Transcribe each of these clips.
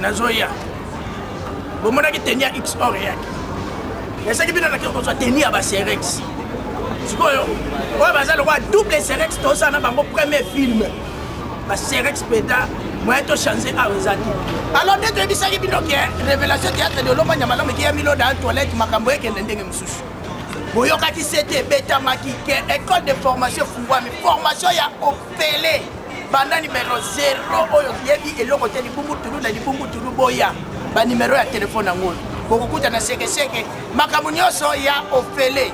nazoya bomonaki teni ya x or eyaki esaki bino nake kozwa teni ya baserex sikoyo oyo baza lokola double serex tosala na bango premier film ba serex peta moyen to change awa eza te alors nde toyebisaki bino ke révélation théâtre de olomba nyamala moki ya milo da toilette makambo ekende ndenge mosusu boyokaki se te ebetamaki ke école de formation efungwami formation ya opele banda nimero 0 oyo yebi eloko te libungu tulu na libungu tulu boya banimero ya telefone yango oyo bokokuta na sekeseke makambo nyonso ya ofele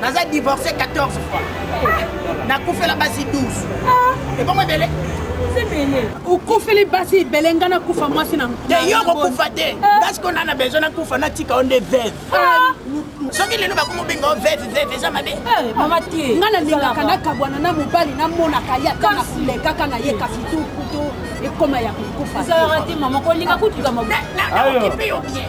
naza divorce 14 fois nakufela basi 12 ebongo ebele okufeli basi ebele ngai nakufa mwasi na te yo kokufa te eh. ngai sikoyo nana bezo nakufa natika yo nde veve ah. soki lelo bakomobenga yo veve veve eza mabe eh, mama te ngai nalingaka nakabwana na mobali namonaka ye ata na fule kaka na ye kasi tu kutu ekoma ya kokufa ezalaka te mama kolinga kutuka mabe naokipe yo bien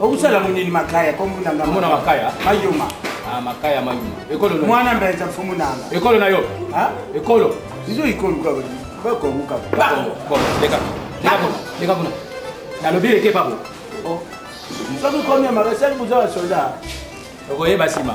okusala munini makaya komunanga muna makaya mayuma ah makaya mayuma ekolo na mwana mbenza mfumu nanga ekolo na yo ha ekolo izo ikolo kwa ba ko muka ba ko leka leka kuna leka kuna na lobi leke babo oh soki komi ya makasali buza ba soldat okoyeba sima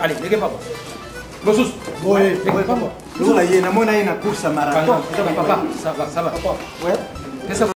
Allez, leke papa. Mosusu. Boye, boye papa. Lokola ye namona ye na course ya marathon. Papa, ça va, ça va. Ouais.